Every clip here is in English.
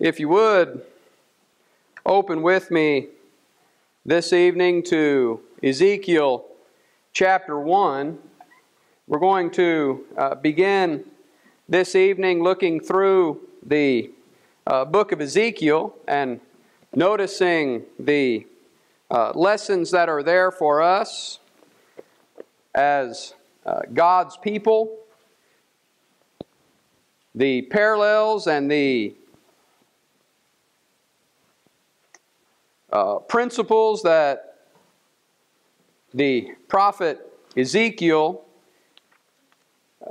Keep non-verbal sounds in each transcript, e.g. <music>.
If you would, open with me this evening to Ezekiel chapter 1. We're going to uh, begin this evening looking through the uh, book of Ezekiel and noticing the uh, lessons that are there for us as uh, God's people, the parallels and the uh, principles that the prophet Ezekiel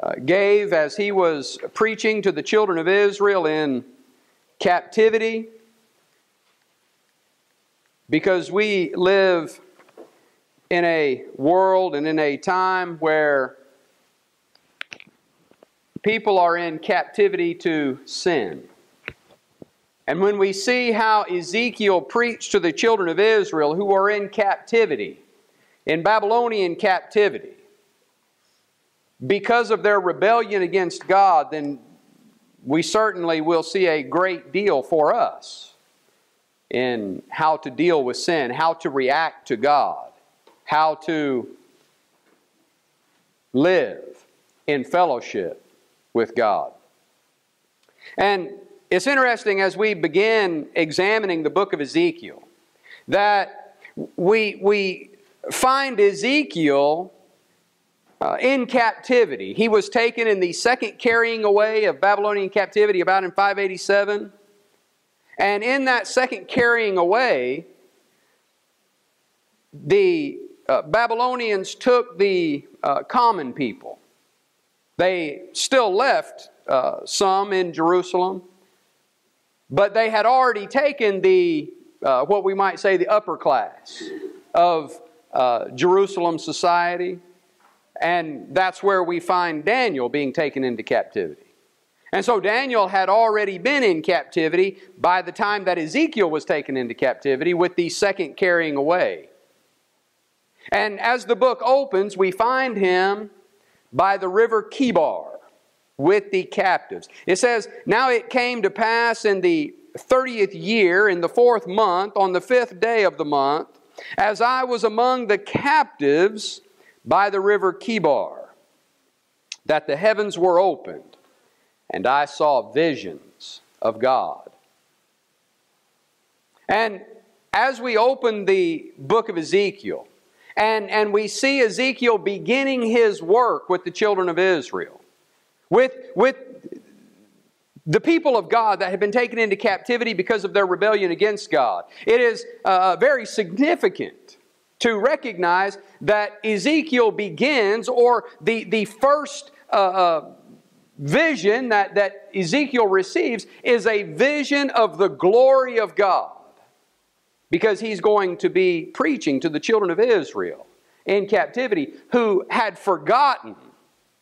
uh, gave as he was preaching to the children of Israel in captivity. Because we live in a world and in a time where people are in captivity to sin. And when we see how Ezekiel preached to the children of Israel who are in captivity, in Babylonian captivity, because of their rebellion against God, then we certainly will see a great deal for us in how to deal with sin, how to react to God, how to live in fellowship with God. And it's interesting as we begin examining the book of Ezekiel that we, we find Ezekiel uh, in captivity. He was taken in the second carrying away of Babylonian captivity about in 587. And in that second carrying away, the uh, Babylonians took the uh, common people. They still left uh, some in Jerusalem, but they had already taken the, uh, what we might say, the upper class of uh, Jerusalem society. And that's where we find Daniel being taken into captivity. And so Daniel had already been in captivity by the time that Ezekiel was taken into captivity with the second carrying away. And as the book opens, we find him by the river Chebar with the captives. It says, Now it came to pass in the 30th year, in the fourth month, on the fifth day of the month, as I was among the captives by the river Chebar, that the heavens were opened and I saw visions of God. And as we open the book of Ezekiel, and, and we see Ezekiel beginning his work with the children of Israel, with, with the people of God that had been taken into captivity because of their rebellion against God. It is uh, very significant to recognize that Ezekiel begins, or the, the first uh, uh, vision that, that Ezekiel receives is a vision of the glory of God because he's going to be preaching to the children of Israel in captivity who had forgotten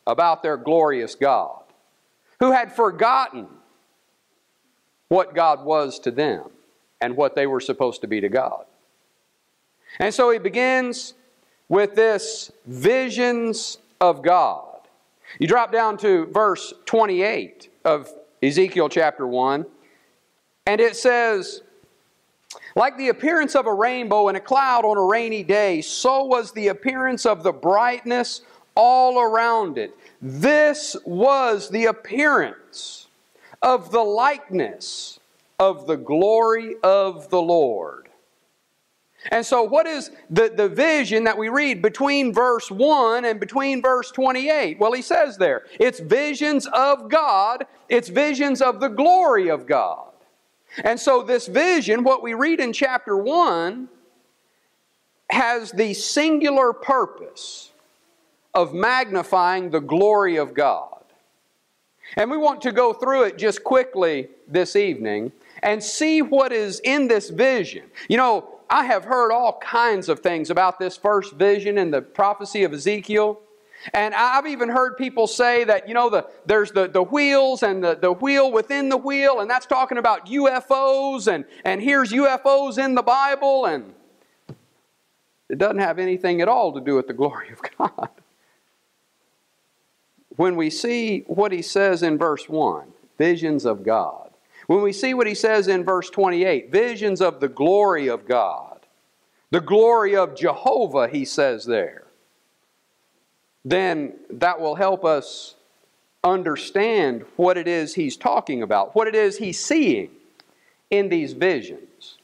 about their glorious God, who had forgotten what God was to them and what they were supposed to be to God. And so he begins with this visions of God. You drop down to verse 28 of Ezekiel chapter 1, and it says, Like the appearance of a rainbow in a cloud on a rainy day, so was the appearance of the brightness all around it. This was the appearance of the likeness of the glory of the Lord. And so, what is the, the vision that we read between verse 1 and between verse 28? Well, he says there it's visions of God, it's visions of the glory of God. And so, this vision, what we read in chapter 1, has the singular purpose of magnifying the glory of God. And we want to go through it just quickly this evening and see what is in this vision. You know, I have heard all kinds of things about this first vision and the prophecy of Ezekiel. And I've even heard people say that, you know, the, there's the, the wheels and the, the wheel within the wheel, and that's talking about UFOs, and, and here's UFOs in the Bible, and it doesn't have anything at all to do with the glory of <laughs> God. When we see what he says in verse 1, visions of God, when we see what he says in verse 28 visions of the glory of God, the glory of Jehovah, he says there, then that will help us understand what it is he's talking about, what it is he's seeing in these visions.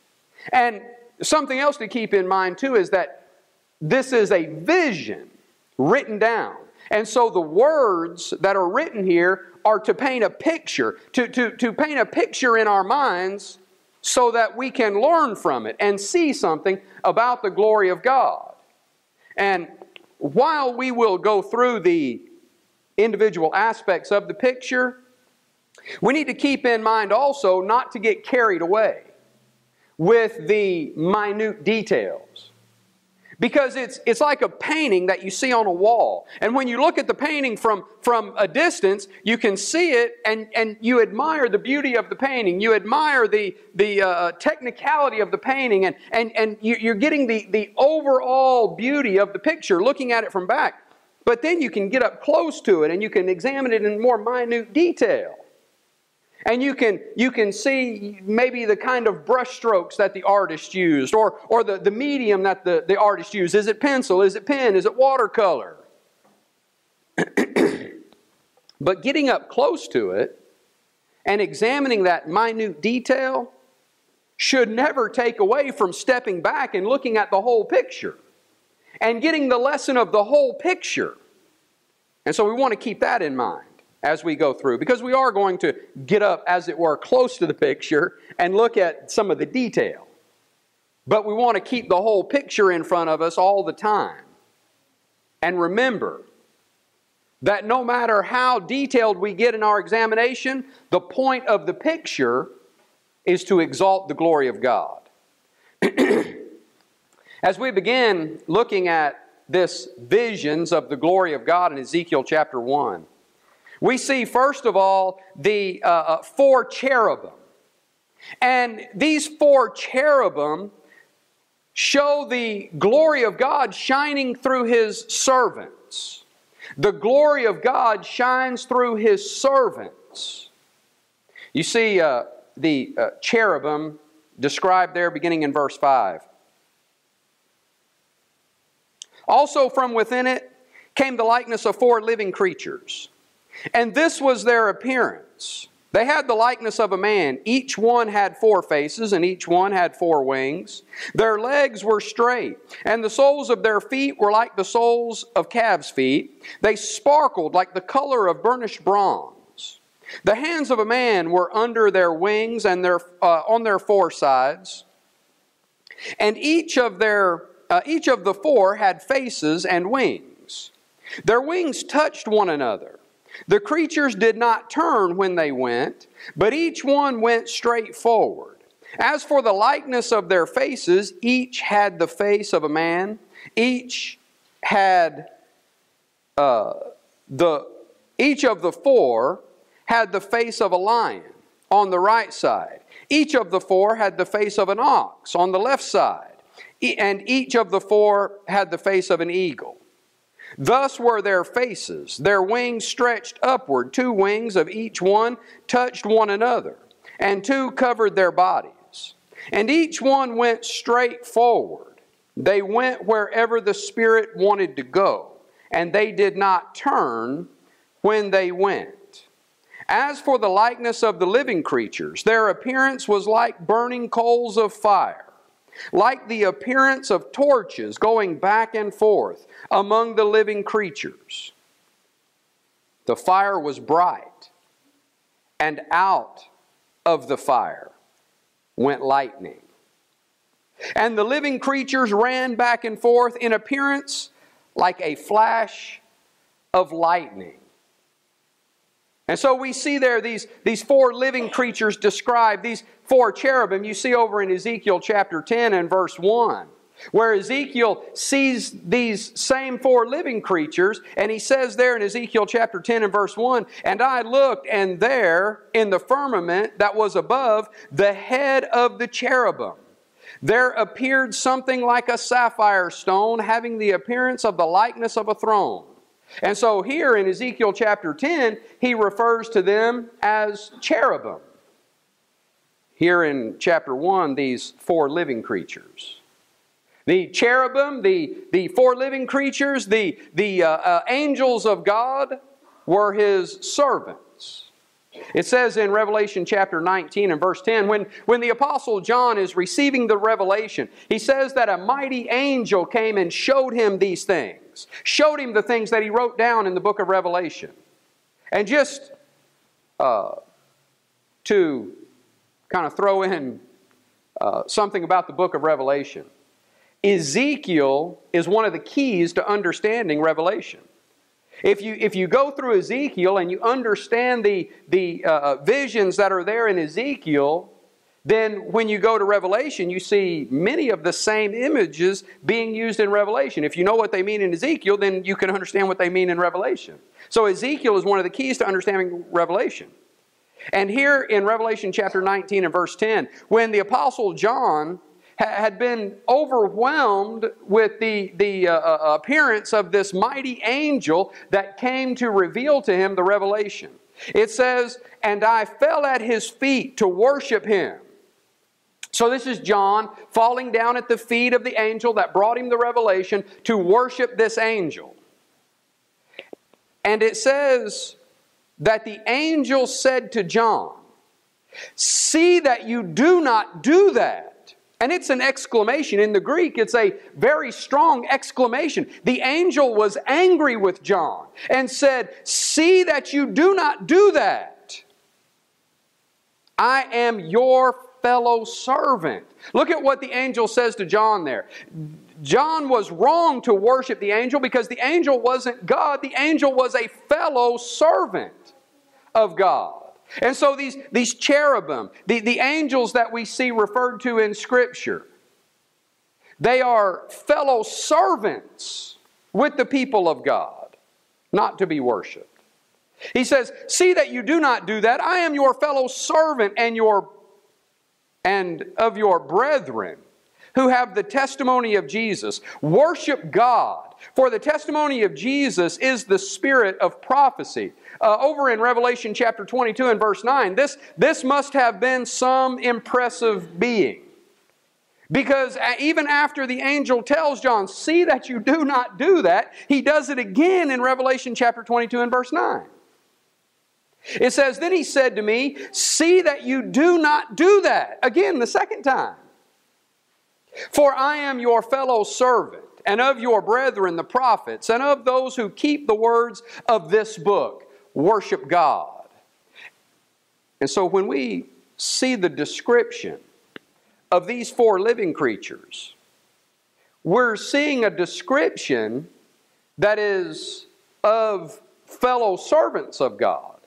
And something else to keep in mind too is that this is a vision written down. And so the words that are written here are to paint a picture, to, to, to paint a picture in our minds so that we can learn from it and see something about the glory of God. And while we will go through the individual aspects of the picture, we need to keep in mind also not to get carried away with the minute details. Because it's, it's like a painting that you see on a wall. And when you look at the painting from, from a distance, you can see it and, and you admire the beauty of the painting. You admire the, the uh, technicality of the painting, and, and, and you're getting the, the overall beauty of the picture looking at it from back. But then you can get up close to it and you can examine it in more minute detail. And you can, you can see maybe the kind of brushstrokes that the artist used or, or the, the medium that the, the artist used. Is it pencil? Is it pen? Is it watercolor? <clears throat> but getting up close to it and examining that minute detail should never take away from stepping back and looking at the whole picture and getting the lesson of the whole picture. And so we want to keep that in mind as we go through because we are going to get up, as it were, close to the picture and look at some of the detail. But we want to keep the whole picture in front of us all the time. And remember that no matter how detailed we get in our examination, the point of the picture is to exalt the glory of God. <clears throat> As we begin looking at this visions of the glory of God in Ezekiel chapter 1, we see, first of all, the uh, uh, four cherubim. And these four cherubim show the glory of God shining through His servants. The glory of God shines through His servants. You see uh, the uh, cherubim described there beginning in verse 5. Also, from within it came the likeness of four living creatures. And this was their appearance. They had the likeness of a man. Each one had four faces, and each one had four wings. Their legs were straight, and the soles of their feet were like the soles of calves' feet. They sparkled like the color of burnished bronze. The hands of a man were under their wings and their, uh, on their four sides. And each of, their, uh, each of the four had faces and wings. Their wings touched one another the creatures did not turn when they went, but each one went straight forward. As for the likeness of their faces, each had the face of a man, each had uh, the each of the four had the face of a lion on the right side. Each of the four had the face of an ox on the left side, and each of the four had the face of an eagle. Thus were their faces, their wings stretched upward, two wings of each one touched one another, and two covered their bodies. And each one went straight forward. They went wherever the Spirit wanted to go, and they did not turn when they went. As for the likeness of the living creatures, their appearance was like burning coals of fire like the appearance of torches going back and forth among the living creatures. The fire was bright, and out of the fire went lightning. And the living creatures ran back and forth in appearance like a flash of lightning. And so we see there these, these four living creatures described, these four cherubim you see over in Ezekiel chapter 10 and verse 1 where Ezekiel sees these same four living creatures, and he says there in Ezekiel chapter 10 and verse 1 And I looked, and there in the firmament that was above the head of the cherubim, there appeared something like a sapphire stone, having the appearance of the likeness of a throne. And so here in Ezekiel chapter 10, he refers to them as cherubim. here in chapter 1 these four living creatures. The cherubim, the, the four living creatures, the, the uh, uh, angels of God were his servants. It says in Revelation chapter 19 and verse 10, when, when the Apostle John is receiving the revelation, he says that a mighty angel came and showed him these things, showed him the things that he wrote down in the book of Revelation. And just uh, to kind of throw in uh, something about the book of Revelation. Ezekiel is one of the keys to understanding Revelation. If you, if you go through Ezekiel and you understand the, the uh, visions that are there in Ezekiel, then when you go to Revelation, you see many of the same images being used in Revelation. If you know what they mean in Ezekiel, then you can understand what they mean in Revelation. So Ezekiel is one of the keys to understanding Revelation. And here in Revelation chapter 19 and verse 10, when the Apostle John had been overwhelmed with the, the uh, uh, appearance of this mighty angel that came to reveal to him the revelation. It says, And I fell at his feet to worship him. So this is John falling down at the feet of the angel that brought him the revelation to worship this angel. And it says that the angel said to John, See that you do not do that. And it's an exclamation. In the Greek, it's a very strong exclamation. The angel was angry with John and said, See that you do not do that. I am your fellow servant. Look at what the angel says to John there. John was wrong to worship the angel because the angel wasn't God, the angel was a fellow servant of God. And so these, these cherubim, the, the angels that we see referred to in Scripture, they are fellow servants with the people of God, not to be worshiped. He says, See that you do not do that. I am your fellow servant and your and of your brethren who have the testimony of Jesus. Worship God, for the testimony of Jesus is the spirit of prophecy. Uh, over in Revelation chapter 22 and verse 9, this, this must have been some impressive being. Because even after the angel tells John, see that you do not do that, he does it again in Revelation chapter 22 and verse 9. It says, Then he said to me, See that you do not do that. Again, the second time. For I am your fellow servant, and of your brethren the prophets, and of those who keep the words of this book. Worship God. And so when we see the description of these four living creatures, we're seeing a description that is of fellow servants of God.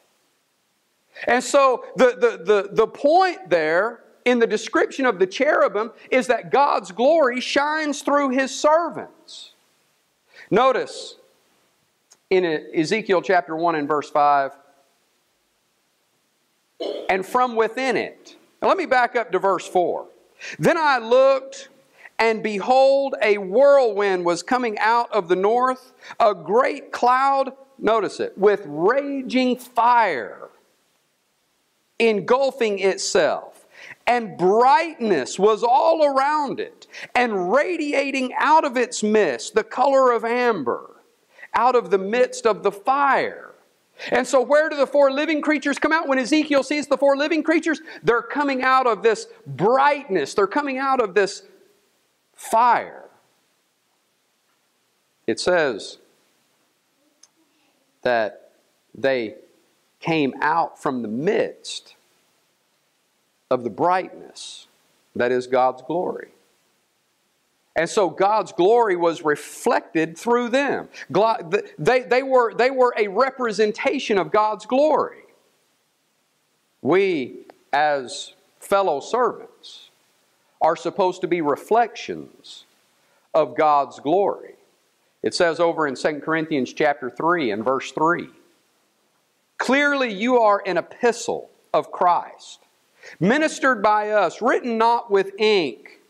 And so the, the, the, the point there in the description of the cherubim is that God's glory shines through his servants. Notice in Ezekiel chapter 1 and verse 5, and from within it. Now let me back up to verse 4. Then I looked, and behold, a whirlwind was coming out of the north, a great cloud, notice it, with raging fire engulfing itself. And brightness was all around it, and radiating out of its midst the color of amber, out of the midst of the fire. And so, where do the four living creatures come out? When Ezekiel sees the four living creatures, they're coming out of this brightness, they're coming out of this fire. It says that they came out from the midst of the brightness that is God's glory. And so God's glory was reflected through them. They, they, were, they were a representation of God's glory. We, as fellow servants, are supposed to be reflections of God's glory. It says over in 2 Corinthians chapter 3 and verse 3 Clearly, you are an epistle of Christ, ministered by us, written not with ink,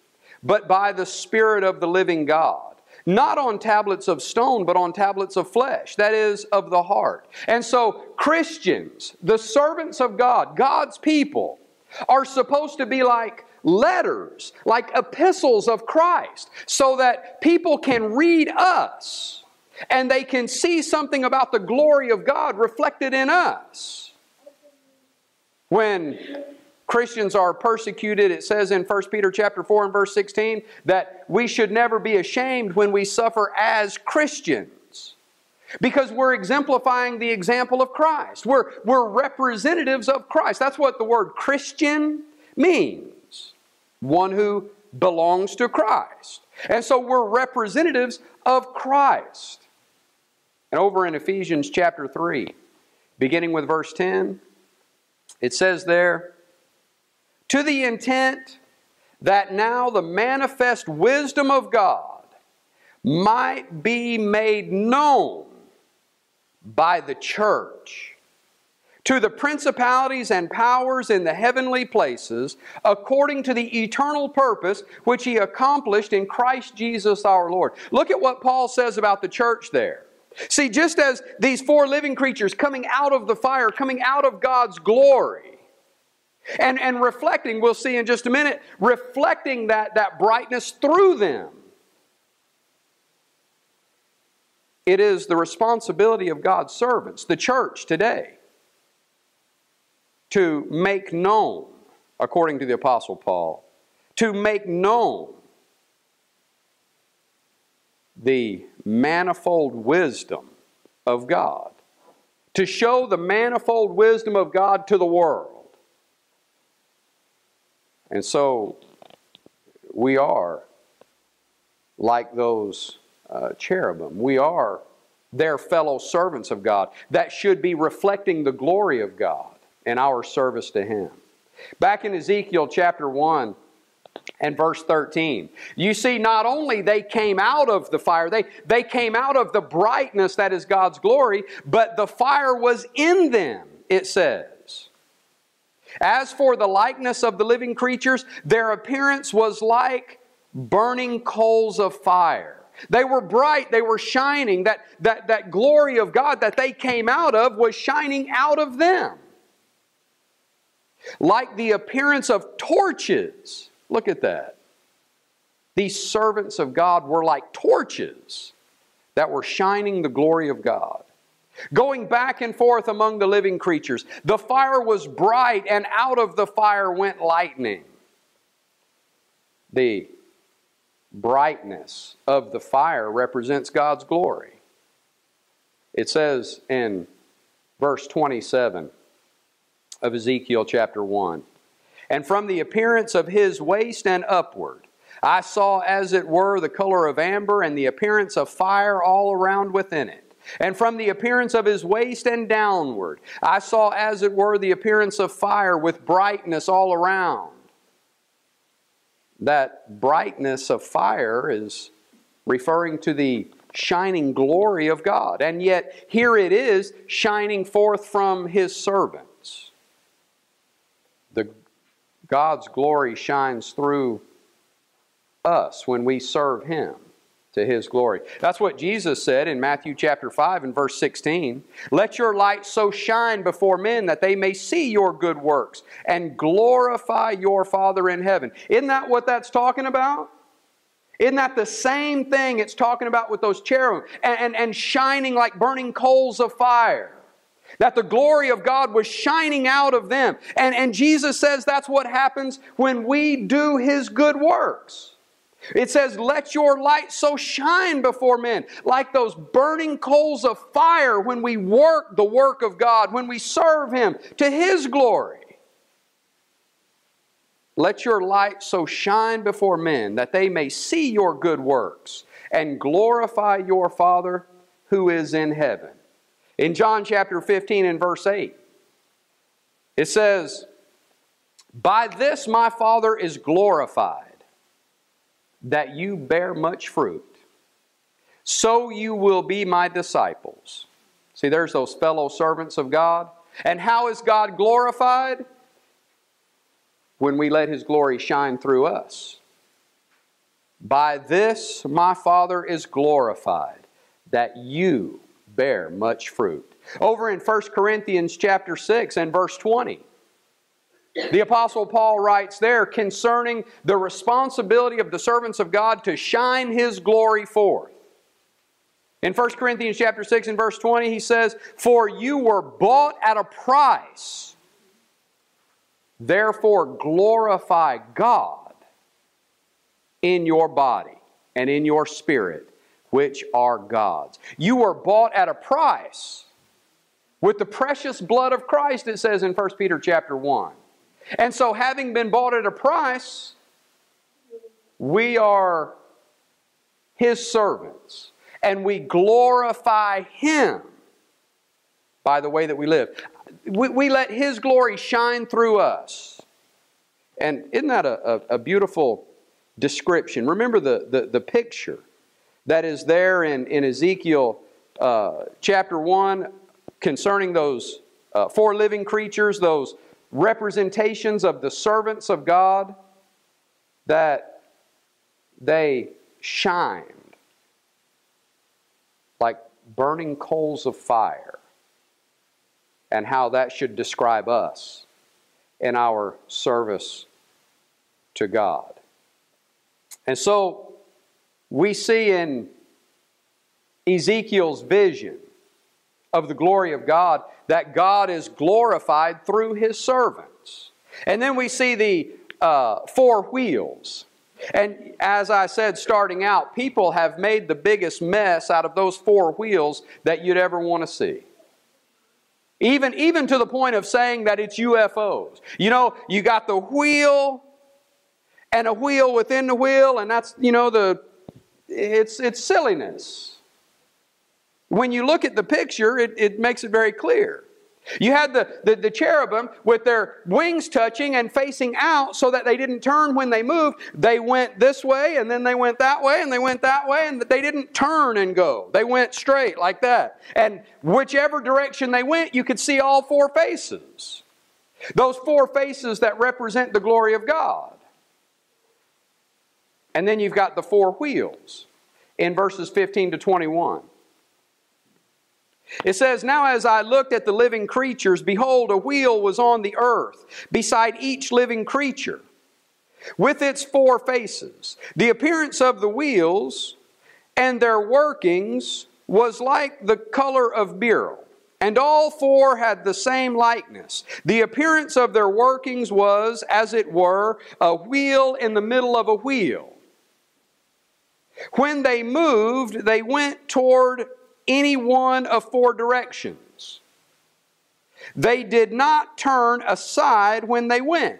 but by the Spirit of the living God. Not on tablets of stone, but on tablets of flesh, that is, of the heart. And so, Christians, the servants of God, God's people, are supposed to be like letters, like epistles of Christ, so that people can read us and they can see something about the glory of God reflected in us. When Christians are persecuted, it says in 1 Peter chapter 4 and verse 16 that we should never be ashamed when we suffer as Christians. Because we're exemplifying the example of Christ. We're, we're representatives of Christ. That's what the word Christian means. One who belongs to Christ. And so we're representatives of Christ. And over in Ephesians chapter 3, beginning with verse 10, it says there, to the intent that now the manifest wisdom of God might be made known by the church to the principalities and powers in the heavenly places according to the eternal purpose which he accomplished in Christ Jesus our Lord. Look at what Paul says about the church there. See, just as these four living creatures coming out of the fire, coming out of God's glory, and, and reflecting, we'll see in just a minute, reflecting that, that brightness through them. It is the responsibility of God's servants, the church today, to make known, according to the Apostle Paul, to make known the manifold wisdom of God, to show the manifold wisdom of God to the world. And so we are like those uh, cherubim. We are their fellow servants of God that should be reflecting the glory of God in our service to Him. Back in Ezekiel chapter 1 and verse 13, you see, not only they came out of the fire, they, they came out of the brightness that is God's glory, but the fire was in them, it says. As for the likeness of the living creatures, their appearance was like burning coals of fire. They were bright, they were shining. That, that, that glory of God that they came out of was shining out of them. Like the appearance of torches. Look at that. These servants of God were like torches that were shining the glory of God going back and forth among the living creatures. The fire was bright, and out of the fire went lightning. The brightness of the fire represents God's glory. It says in verse 27 of Ezekiel chapter 1 And from the appearance of his waist and upward, I saw as it were the color of amber and the appearance of fire all around within it. And from the appearance of his waist and downward, I saw as it were the appearance of fire with brightness all around. That brightness of fire is referring to the shining glory of God. And yet, here it is shining forth from his servants. God's glory shines through us when we serve him to his glory. That's what Jesus said in Matthew chapter 5 and verse 16. Let your light so shine before men that they may see your good works and glorify your Father in heaven. Isn't that what that's talking about? Isn't that the same thing it's talking about with those cherubim and, and, and shining like burning coals of fire? That the glory of God was shining out of them. And, and Jesus says that's what happens when we do His good works. It says, Let your light so shine before men, like those burning coals of fire when we work the work of God, when we serve Him to His glory. Let your light so shine before men that they may see your good works and glorify your Father who is in heaven. In John chapter 15 and verse 8, it says, By this my Father is glorified that you bear much fruit, so you will be my disciples. See, there's those fellow servants of God. And how is God glorified? When we let His glory shine through us. By this my Father is glorified, that you bear much fruit. Over in 1 Corinthians chapter 6 and verse 20, The Apostle Paul writes there concerning the responsibility of the servants of God to shine His glory forth. In 1 Corinthians chapter 6 and verse 20, he says, For you were bought at a price. Therefore glorify God in your body and in your spirit, which are God's. You were bought at a price with the precious blood of Christ, it says in 1 Peter chapter 1. And so, having been bought at a price, we are His servants and we glorify Him by the way that we live. We, we let His glory shine through us. And isn't that a, a, a beautiful description? Remember the, the, the, picture that is there in, in Ezekiel uh, chapter 1 concerning those uh, four living creatures, those representations of the servants of God, that they shined like burning coals of fire, and how that should describe us in our service to God. And so we see in Ezekiel's vision of the glory of God that God is glorified through his servants. And then we see the uh, four wheels and as I said starting out, people have made the biggest mess out of those four wheels that you'd ever want to see. Even, even to the point of saying that it's UFOs. You know, you got the wheel and a wheel within the wheel, and that's, you know, the it's it's silliness. When you look at the picture, it, it makes it very clear. You had the, the, the, cherubim with their wings touching and facing out so that they didn't turn when they moved. They went this way and then they went that way and they went that way and they didn't turn and go. They went straight like that. And whichever direction they went, you could see all four faces. Those four faces that represent the glory of God. And then you've got the four wheels in verses 15 to 21. It says, Now as I looked at the living creatures, behold, a wheel was on the earth, beside each living creature, with its four faces. The appearance of the wheels and their workings was like the color of beryl. And all four had the same likeness. The appearance of their workings was, as it were, a wheel in the middle of a wheel. When they moved, they went toward any one of four directions. They did not turn aside when they went.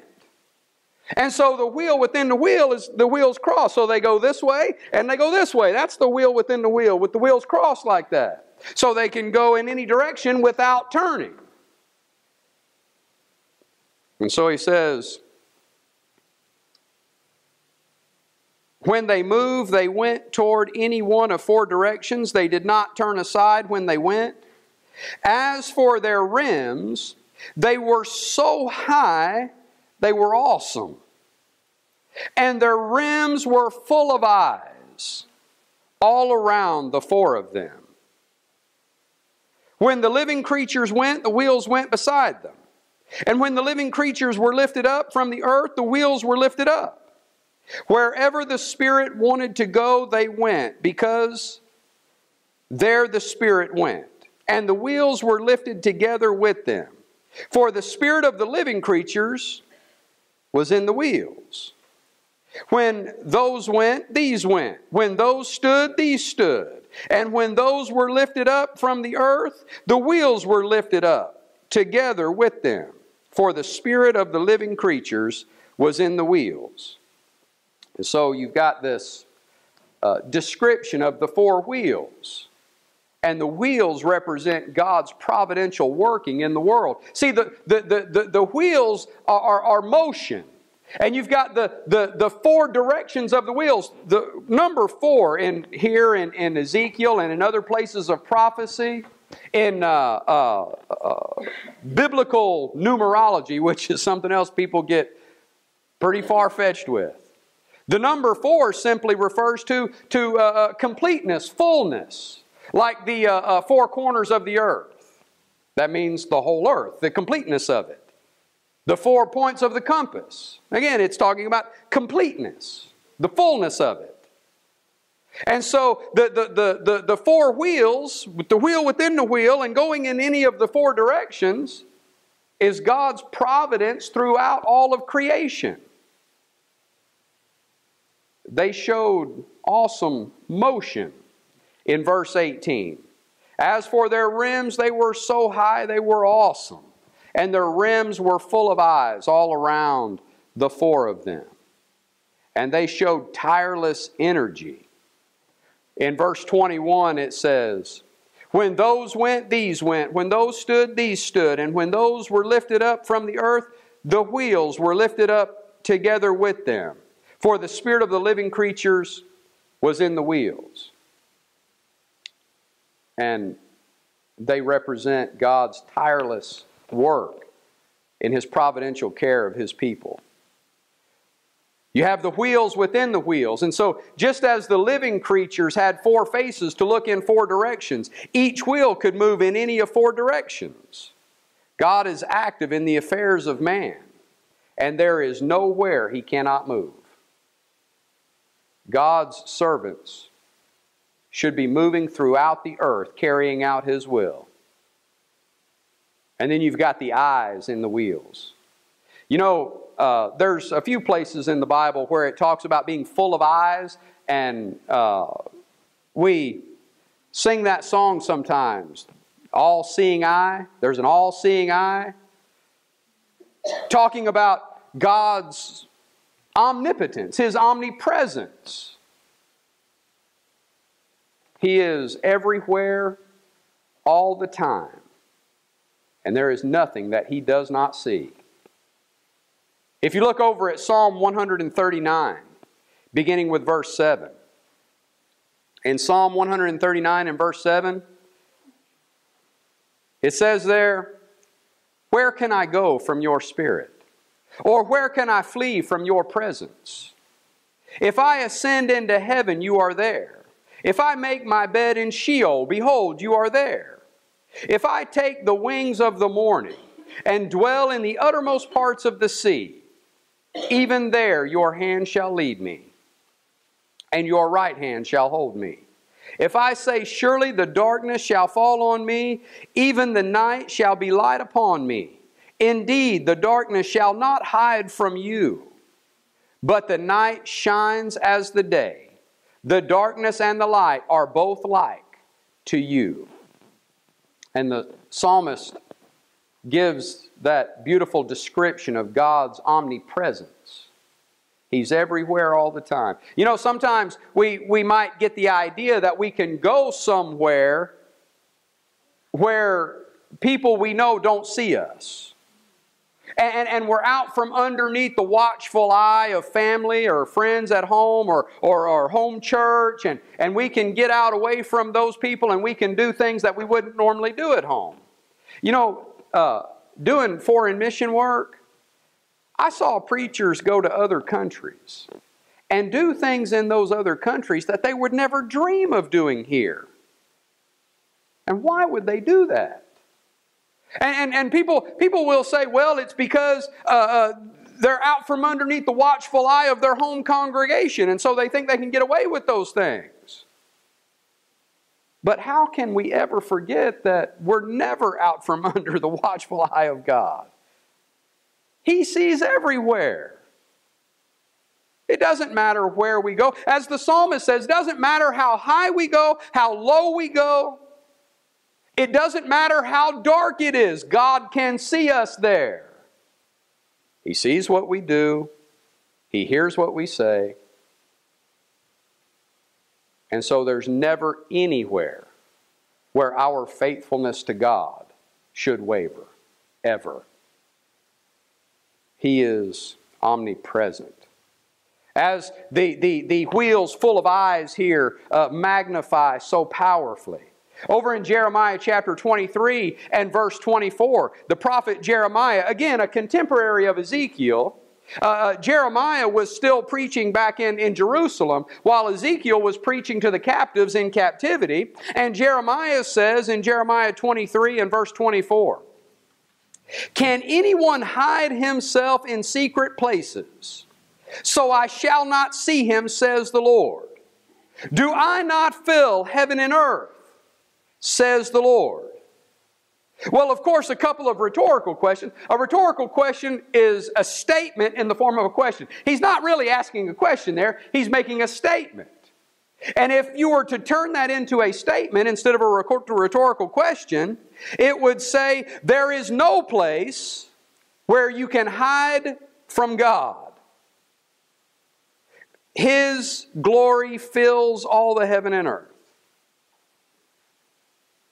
And so the wheel within the wheel is the wheels cross. So they go this way and they go this way. That's the wheel within the wheel with the wheels crossed like that. So they can go in any direction without turning. And so he says, When they moved, they went toward any one of four directions. They did not turn aside when they went. As for their rims, they were so high, they were awesome. And their rims were full of eyes all around the four of them. When the living creatures went, the wheels went beside them. And when the living creatures were lifted up from the earth, the wheels were lifted up. Wherever the Spirit wanted to go, they went, because there the Spirit went. And the wheels were lifted together with them. For the Spirit of the living creatures was in the wheels. When those went, these went. When those stood, these stood. And when those were lifted up from the earth, the wheels were lifted up together with them. For the Spirit of the living creatures was in the wheels. And so you've got this uh, description of the four wheels. And the wheels represent God's providential working in the world. See, the, the, the, the, the wheels are, are, are motion. And you've got the, the, the four directions of the wheels. The number four in here in, in Ezekiel and in other places of prophecy, in uh, uh, uh, biblical numerology, which is something else people get pretty far fetched with. The number four simply refers to, to uh, uh, completeness, fullness, like the uh, uh, four corners of the earth. That means the whole earth, the completeness of it. The four points of the compass. Again, it's talking about completeness, the fullness of it. And so the, the, the, the, the four wheels, with the wheel within the wheel, and going in any of the four directions, is God's providence throughout all of creation. They showed awesome motion in verse 18. As for their rims, they were so high, they were awesome. And their rims were full of eyes all around the four of them. And they showed tireless energy. In verse 21, it says, When those went, these went. When those stood, these stood. And when those were lifted up from the earth, the wheels were lifted up together with them. For the spirit of the living creatures was in the wheels and they represent God's tireless work in His providential care of His people. You have the wheels within the wheels. And so, just as the living creatures had four faces to look in four directions, each wheel could move in any of four directions. God is active in the affairs of man, and there is nowhere He cannot move. God's servants should be moving throughout the earth, carrying out His will. And then you've got the eyes in the wheels. You know, uh, there's a few places in the Bible where it talks about being full of eyes, and uh, we sing that song sometimes. All seeing eye. There's an all seeing eye. Talking about God's omnipotence, His omnipresence. He is everywhere, all the time. And there is nothing that He does not see. If you look over at Psalm 139, beginning with verse 7, in Psalm 139 and verse 7, it says there, Where can I go from your spirit? Or where can I flee from your presence? If I ascend into heaven, you are there. If I make my bed in Sheol, behold, you are there. If I take the wings of the morning and dwell in the uttermost parts of the sea, even there your hand shall lead me, and your right hand shall hold me. If I say, Surely the darkness shall fall on me, even the night shall be light upon me. Indeed, the darkness shall not hide from you, but the night shines as the day. The darkness and the light are both like to you. And the psalmist gives that beautiful description of God's omnipresence. He's everywhere all the time. You know, sometimes we, we might get the idea that we can go somewhere where people we know don't see us and, and we're out from underneath the watchful eye of family or friends at home or, or, or home church, and, and we can get out away from those people and we can do things that we wouldn't normally do at home. You know, uh, doing foreign mission work, I saw preachers go to other countries and do things in those other countries that they would never dream of doing here. And why would they do that? And, and, and people, people will say, well, it's because uh, uh, they're out from underneath the watchful eye of their home congregation, and so they think they can get away with those things. But how can we ever forget that we're never out from <laughs> under the watchful eye of God? He sees everywhere. It doesn't matter where we go. As the psalmist says, doesn't matter how high we go, how low we go. It doesn't matter how dark it is, God can see us there. He sees what we do, He hears what we say. And so there's never anywhere where our faithfulness to God should waver, ever. He is omnipresent. As the, the, the wheels full of eyes here uh, magnify so powerfully, over in Jeremiah chapter 23 and verse 24, the prophet Jeremiah, again a contemporary of Ezekiel, uh, uh, Jeremiah was still preaching back in, in Jerusalem while Ezekiel was preaching to the captives in captivity. And Jeremiah says in Jeremiah 23 and verse 24, Can anyone hide himself in secret places? So I shall not see him, says the Lord. Do I not fill heaven and earth? Says the Lord. Well, of course, a couple of rhetorical questions. A rhetorical question is a statement in the form of a question. He's not really asking a question there, he's making a statement. And if you were to turn that into a statement instead of a rhetorical question, it would say, There is no place where you can hide from God. His glory fills all the heaven and earth.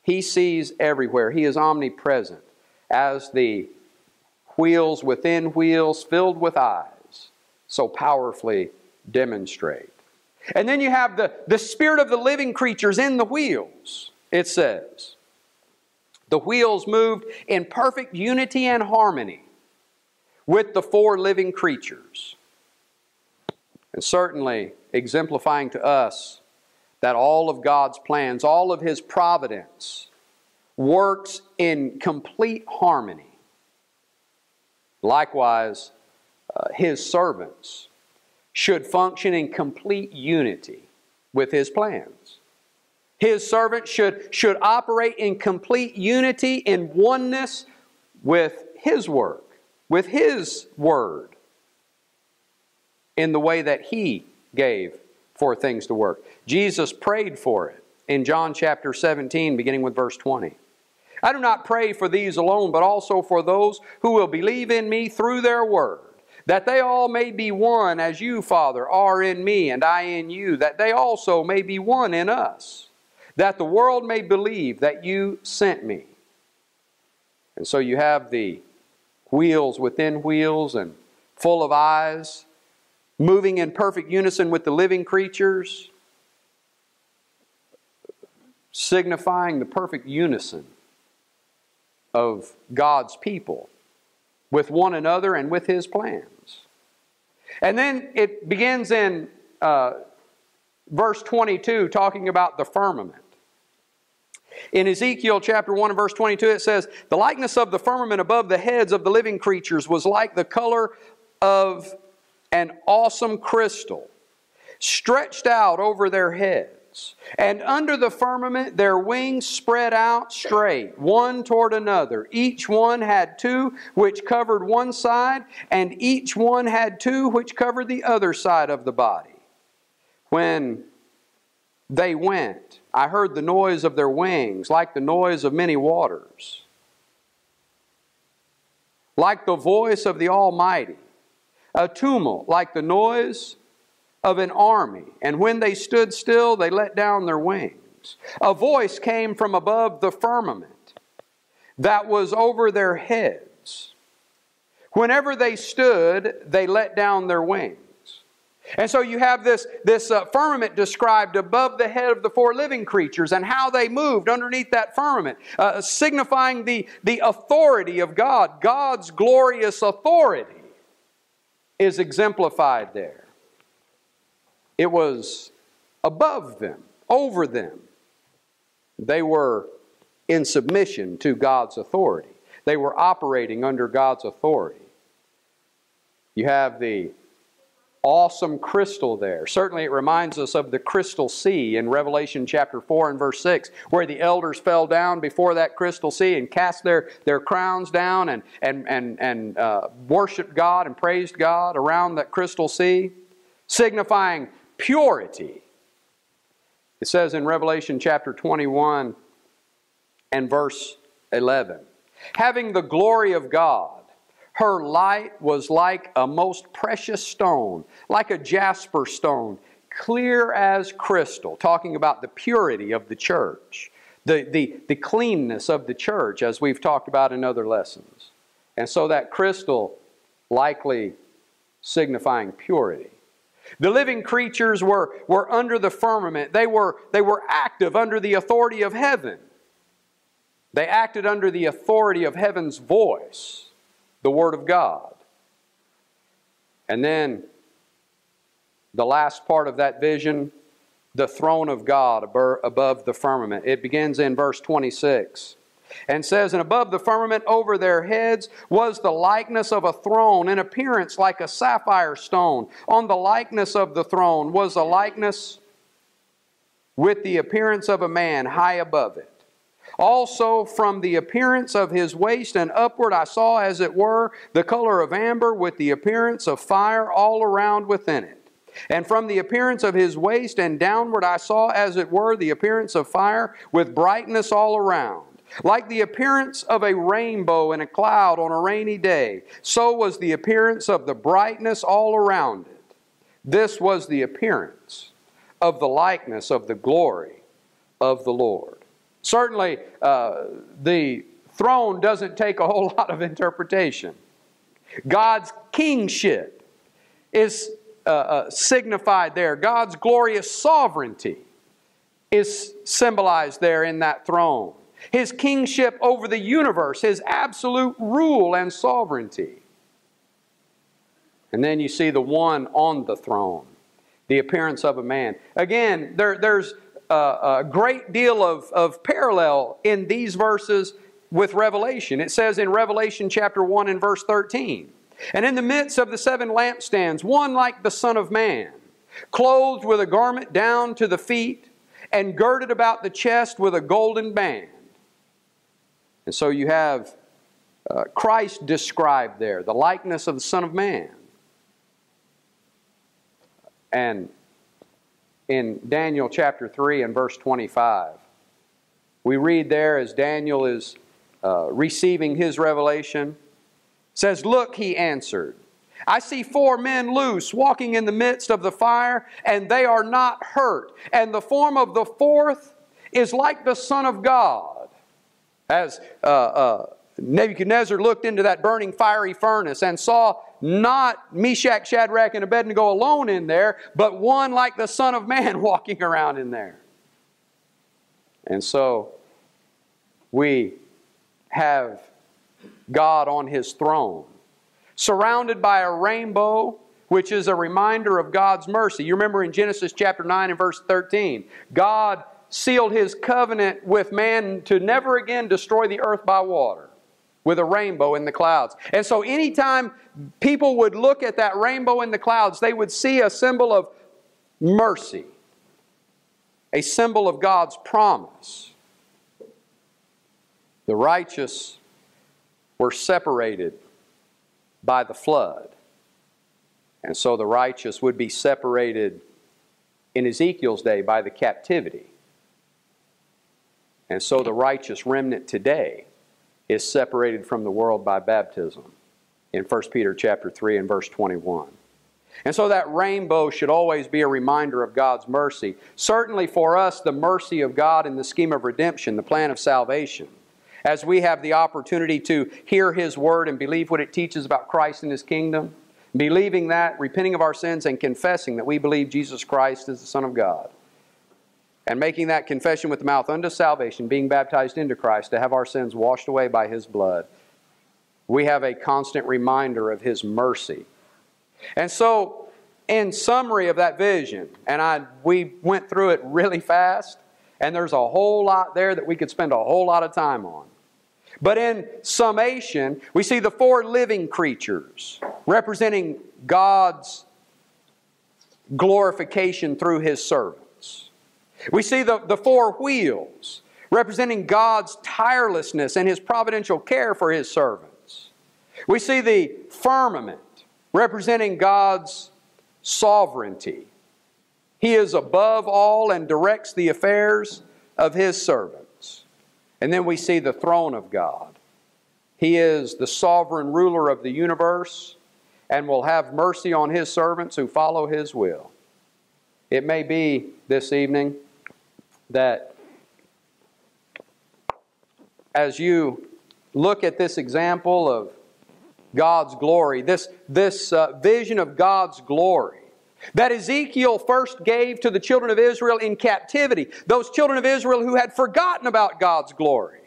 He sees everywhere. He is omnipresent as the wheels within wheels filled with eyes so powerfully demonstrate. And then you have the, the spirit of the living creatures in the wheels, it says. The wheels moved in perfect unity and harmony with the four living creatures. And certainly exemplifying to us that all of God's plans, all of His providence, works in complete harmony. Likewise, uh, His servants should function in complete unity with His plans. His servants should, should operate in complete unity, in oneness with His work, with His Word, in the way that He gave for things to work. Jesus prayed for it in John chapter 17, beginning with verse 20. I do not pray for these alone, but also for those who will believe in me through their word that they all may be one as you, Father, are in me and I in you, that they also may be one in us, that the world may believe that you sent me. And so you have the wheels within wheels and full of eyes, moving in perfect unison with the living creatures, signifying the perfect unison of God's people with one another and with His plans. And then it begins in uh, verse 22 talking about the firmament. In Ezekiel chapter 1 and verse 22, it says, The likeness of the firmament above the heads of the living creatures was like the color of an awesome crystal, stretched out over their heads. And under the firmament their wings spread out straight, one toward another. Each one had two which covered one side, and each one had two which covered the other side of the body. When they went, I heard the noise of their wings, like the noise of many waters, like the voice of the Almighty, a tumult, like the noise of an army, and when they stood still, they let down their wings. A voice came from above the firmament that was over their heads. Whenever they stood, they let down their wings. And so you have this, this uh, firmament described above the head of the four living creatures and how they moved underneath that firmament, uh, signifying the, the authority of God. God's glorious authority is exemplified there. It was above them, over them. They were in submission to God's authority. They were operating under God's authority. You have the awesome crystal there. Certainly, it reminds us of the crystal sea in Revelation chapter 4 and verse 6, where the elders fell down before that crystal sea and cast their, their crowns down and, and, and, and uh, worshiped God and praised God around that crystal sea, signifying purity. It says in Revelation chapter 21 and verse 11 Having the glory of God, her light was like a most precious stone, like a jasper stone, clear as crystal, talking about the purity of the church, the, the, the cleanness of the church, as we've talked about in other lessons. And so that crystal likely signifying purity. The living creatures were, were under the firmament. They were, they were active under the authority of heaven. They acted under the authority of heaven's voice, the Word of God. And then the last part of that vision, the throne of God above the firmament. It begins in verse 26. and says, And above the firmament over their heads was the likeness of a throne, in appearance like a sapphire stone. On the likeness of the throne was a likeness with the appearance of a man high above it. Also, from the appearance of his waist and upward, I saw, as it were, the color of amber with the appearance of fire all around within it. And from the appearance of his waist and downward, I saw, as it were, the appearance of fire with brightness all around. Like the appearance of a rainbow in a cloud on a rainy day, so was the appearance of the brightness all around it. This was the appearance of the likeness of the glory of the Lord. Certainly, uh, the throne doesn't take a whole <laughs> lot of interpretation. God's kingship is uh, uh, signified there, God's glorious sovereignty is symbolized there in that throne his kingship over the universe, his absolute rule and sovereignty. And then you see the one on the throne, the appearance of a man. Again, there, there's a, great deal of, of parallel in these verses with Revelation. It says in Revelation chapter 1 and verse 13, And in the midst of the seven lampstands, one like the Son of Man, clothed with a garment down to the feet, and girded about the chest with a golden band. And so you have uh, Christ described there, the likeness of the Son of Man. And in Daniel chapter 3 and verse 25, we read there as Daniel is uh, receiving his revelation, says, Look, he answered, I see four men loose walking in the midst of the fire, and they are not hurt. And the form of the fourth is like the Son of God as uh, uh, Nebuchadnezzar looked into that burning fiery furnace and saw not Meshach, Shadrach, and Abednego alone in there, but one like the Son of Man <laughs> walking around in there. And so we have God on his throne, surrounded by a rainbow, which is a reminder of God's mercy. You remember in Genesis chapter 9 and verse 13, God sealed his covenant with man to never again destroy the earth by water with a rainbow in the clouds. And so anytime people would look at that rainbow in the clouds, they would see a symbol of mercy, a symbol of God's promise. The righteous were separated by the flood. And so the righteous would be separated in Ezekiel's day by the captivity. And so the righteous remnant today is separated from the world by baptism in 1 Peter chapter 3 and verse 21. And so that rainbow should always be a reminder of God's mercy. Certainly for us, the mercy of God in the scheme of redemption, the plan of salvation. As we have the opportunity to hear His Word and believe what it teaches about Christ and His kingdom, believing that, repenting of our sins, and confessing that we believe Jesus Christ is the Son of God and making that confession with the mouth unto salvation, being baptized into Christ to have our sins washed away by His blood, we have a constant reminder of His mercy. And so, in summary of that vision, and I, we went through it really fast, and there's a whole lot there that we could spend a whole lot of time on. But in summation, we see the four living creatures representing God's glorification through His servant. We see the, the four wheels representing God's tirelessness and His providential care for His servants. We see the firmament representing God's sovereignty. He is above all and directs the affairs of His servants. And then we see the throne of God. He is the sovereign ruler of the universe and will have mercy on His servants who follow His will. It may be this evening that as you look at this example of God's glory, this, this uh, vision of God's glory, that Ezekiel first gave to the children of Israel in captivity, those children of Israel who had forgotten about God's glory.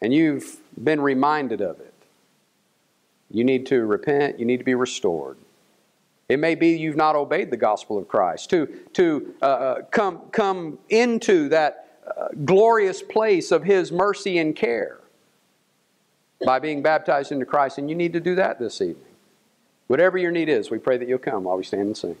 And you've been reminded of it. You need to repent, you need to be restored. It may be you've not obeyed the gospel of Christ. To, to uh, uh, come, come into that uh, glorious place of His mercy and care by being baptized into Christ. And you need to do that this evening. Whatever your need is, we pray that you'll come while we stand and sing.